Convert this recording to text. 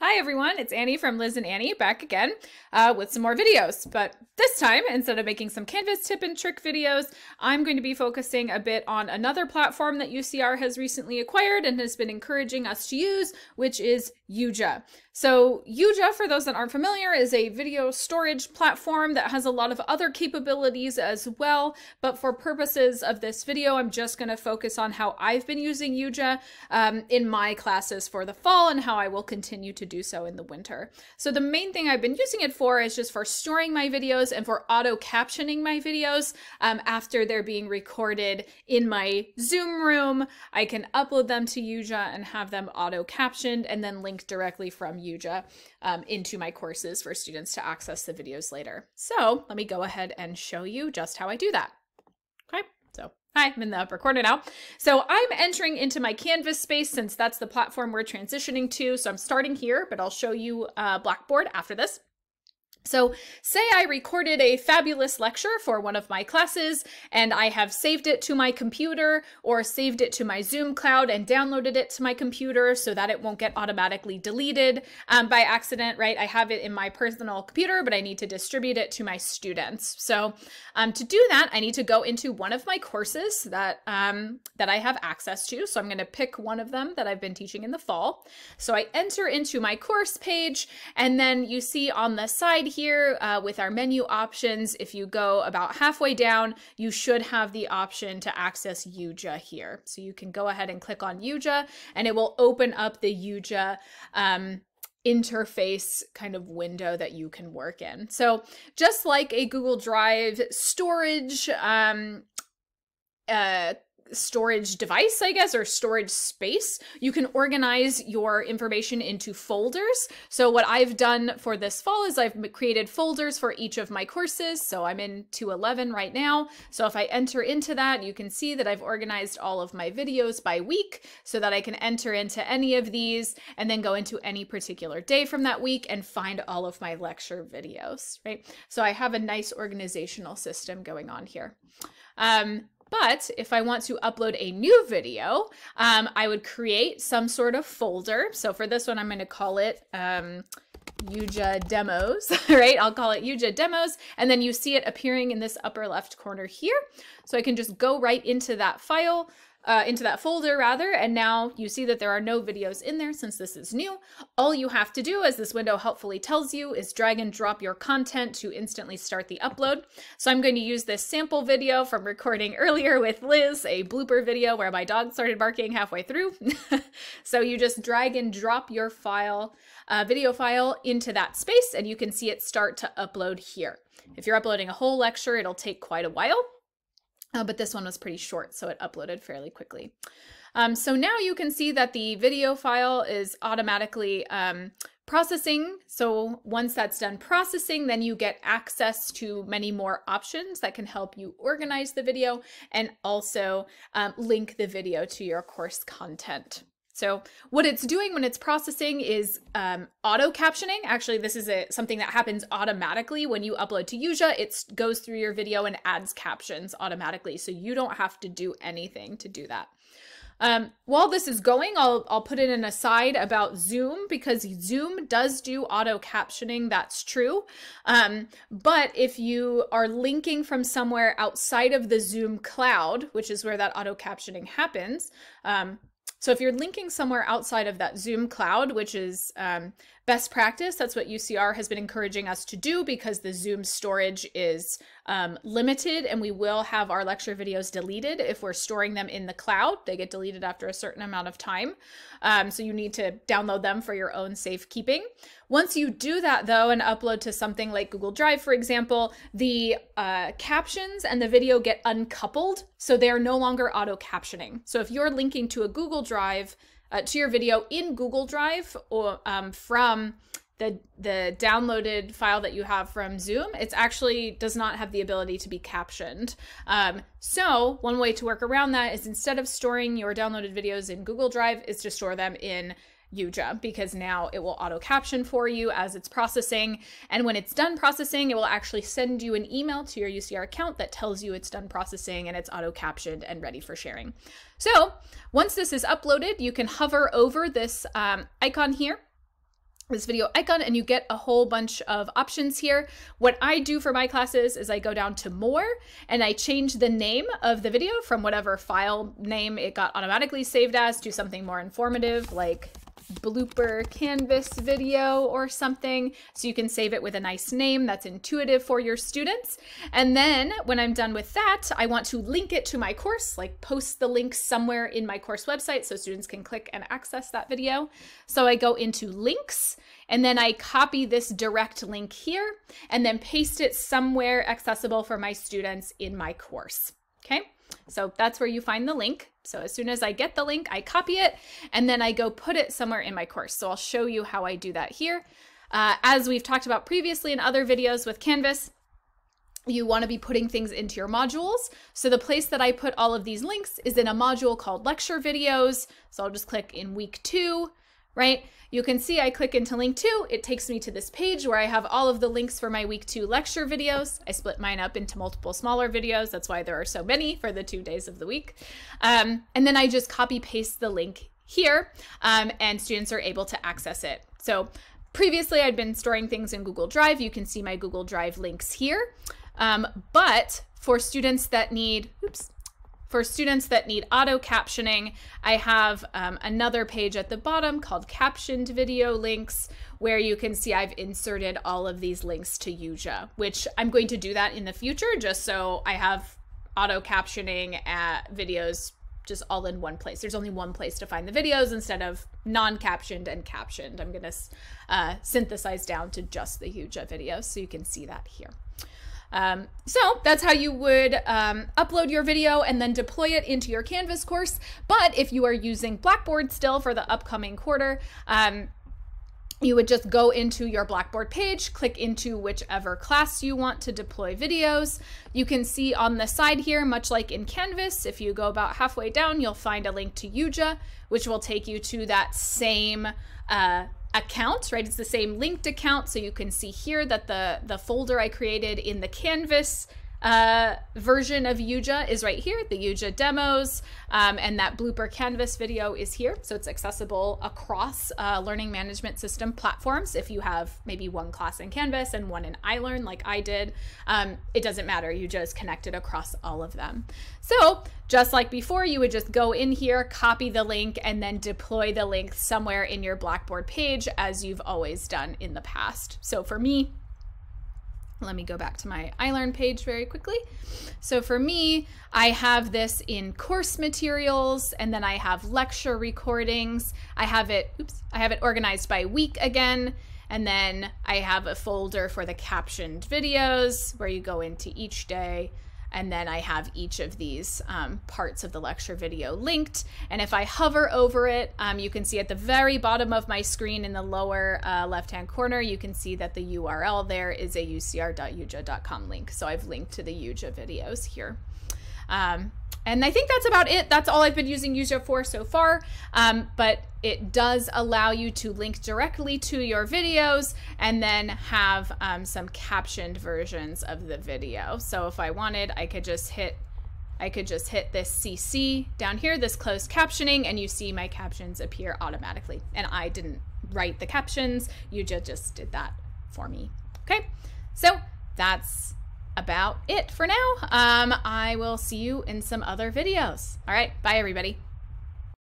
Hi everyone, it's Annie from Liz and Annie back again uh, with some more videos. But this time, instead of making some Canvas tip and trick videos, I'm going to be focusing a bit on another platform that UCR has recently acquired and has been encouraging us to use, which is Yuja. So Yuja, for those that aren't familiar, is a video storage platform that has a lot of other capabilities as well. But for purposes of this video, I'm just going to focus on how I've been using Yuja um, in my classes for the fall and how I will continue to do so in the winter. So the main thing I've been using it for is just for storing my videos and for auto captioning my videos um, after they're being recorded in my Zoom room. I can upload them to Yuja and have them auto captioned and then link directly from Yuja um, into my courses for students to access the videos later. So let me go ahead and show you just how I do that. Okay, so Hi, I'm in the upper corner now. So I'm entering into my Canvas space since that's the platform we're transitioning to. So I'm starting here, but I'll show you uh, Blackboard after this. So say I recorded a fabulous lecture for one of my classes and I have saved it to my computer or saved it to my Zoom cloud and downloaded it to my computer so that it won't get automatically deleted um, by accident, right? I have it in my personal computer, but I need to distribute it to my students. So um, to do that, I need to go into one of my courses that, um, that I have access to. So I'm gonna pick one of them that I've been teaching in the fall. So I enter into my course page and then you see on the side here uh, with our menu options, if you go about halfway down, you should have the option to access Yuja here. So you can go ahead and click on Yuja and it will open up the Yuja um, interface kind of window that you can work in. So just like a Google Drive storage um, uh, storage device, I guess, or storage space. You can organize your information into folders. So what I've done for this fall is I've created folders for each of my courses. So I'm in 211 right now. So if I enter into that, you can see that I've organized all of my videos by week so that I can enter into any of these and then go into any particular day from that week and find all of my lecture videos, right? So I have a nice organizational system going on here. Um, but if I want to upload a new video, um, I would create some sort of folder. So for this one, I'm going to call it um, Yuja Demos, right? I'll call it Yuja Demos. And then you see it appearing in this upper left corner here. So I can just go right into that file, uh, into that folder rather, and now you see that there are no videos in there since this is new. All you have to do, as this window helpfully tells you, is drag and drop your content to instantly start the upload. So I'm going to use this sample video from recording earlier with Liz, a blooper video where my dog started barking halfway through. so you just drag and drop your file, uh, video file into that space and you can see it start to upload here. If you're uploading a whole lecture, it'll take quite a while uh, but this one was pretty short, so it uploaded fairly quickly. Um, so now you can see that the video file is automatically um, processing. So once that's done processing, then you get access to many more options that can help you organize the video and also um, link the video to your course content. So what it's doing when it's processing is um, auto captioning. Actually, this is a, something that happens automatically when you upload to Yuja. It goes through your video and adds captions automatically. So you don't have to do anything to do that. Um, while this is going, I'll, I'll put in an aside about Zoom because Zoom does do auto captioning. That's true. Um, but if you are linking from somewhere outside of the Zoom cloud, which is where that auto captioning happens, um, so if you're linking somewhere outside of that Zoom cloud, which is um, best practice, that's what UCR has been encouraging us to do because the Zoom storage is um, limited and we will have our lecture videos deleted if we're storing them in the cloud. They get deleted after a certain amount of time. Um, so you need to download them for your own safekeeping. Once you do that though and upload to something like Google Drive, for example, the uh, captions and the video get uncoupled. So they are no longer auto captioning. So if you're linking to a Google Drive, uh, to your video in Google Drive or um, from the the downloaded file that you have from Zoom, it actually does not have the ability to be captioned. Um, so one way to work around that is instead of storing your downloaded videos in Google Drive, is to store them in Yuja because now it will auto caption for you as it's processing. And when it's done processing, it will actually send you an email to your UCR account that tells you it's done processing and it's auto captioned and ready for sharing. So once this is uploaded, you can hover over this um, icon here this video icon and you get a whole bunch of options here. What I do for my classes is I go down to more and I change the name of the video from whatever file name it got automatically saved as to something more informative like blooper canvas video or something so you can save it with a nice name that's intuitive for your students. And then when I'm done with that, I want to link it to my course, like post the link somewhere in my course website so students can click and access that video. So I go into links and then I copy this direct link here and then paste it somewhere accessible for my students in my course. Okay. So that's where you find the link. So as soon as I get the link, I copy it and then I go put it somewhere in my course. So I'll show you how I do that here. Uh, as we've talked about previously in other videos with Canvas, you want to be putting things into your modules. So the place that I put all of these links is in a module called lecture videos. So I'll just click in week two, right? You can see I click into link two, it takes me to this page where I have all of the links for my week two lecture videos. I split mine up into multiple smaller videos. That's why there are so many for the two days of the week. Um, and then I just copy paste the link here um, and students are able to access it. So previously I'd been storing things in Google Drive. You can see my Google Drive links here. Um, but for students that need, oops, for students that need auto captioning, I have um, another page at the bottom called captioned video links where you can see I've inserted all of these links to Yuja, which I'm going to do that in the future just so I have auto captioning at videos just all in one place. There's only one place to find the videos instead of non-captioned and captioned. I'm going to uh, synthesize down to just the Yuja videos so you can see that here. Um, so that's how you would um, upload your video and then deploy it into your Canvas course. But if you are using Blackboard still for the upcoming quarter, um, you would just go into your Blackboard page, click into whichever class you want to deploy videos. You can see on the side here, much like in Canvas, if you go about halfway down, you'll find a link to Yuja, which will take you to that same uh, account, right? It's the same linked account. So you can see here that the, the folder I created in the Canvas uh, version of Yuja is right here, the Yuja demos, um, and that blooper canvas video is here. So it's accessible across uh, learning management system platforms. If you have maybe one class in Canvas and one in iLearn like I did, um, it doesn't matter. Yuja is connected across all of them. So just like before, you would just go in here, copy the link, and then deploy the link somewhere in your Blackboard page as you've always done in the past. So for me, let me go back to my iLearn page very quickly. So for me, I have this in course materials and then I have lecture recordings. I have it, oops, I have it organized by week again. And then I have a folder for the captioned videos where you go into each day and then I have each of these um, parts of the lecture video linked. And if I hover over it, um, you can see at the very bottom of my screen in the lower uh, left-hand corner, you can see that the URL there is a ucr.yuja.com link. So I've linked to the Yuja videos here. Um, and I think that's about it. That's all I've been using Yuja for so far. Um, but it does allow you to link directly to your videos and then have um, some captioned versions of the video. So if I wanted, I could just hit I could just hit this CC down here, this closed captioning, and you see my captions appear automatically. And I didn't write the captions, Yuja did that for me. Okay, so that's about it for now. Um, I will see you in some other videos. All right, bye everybody.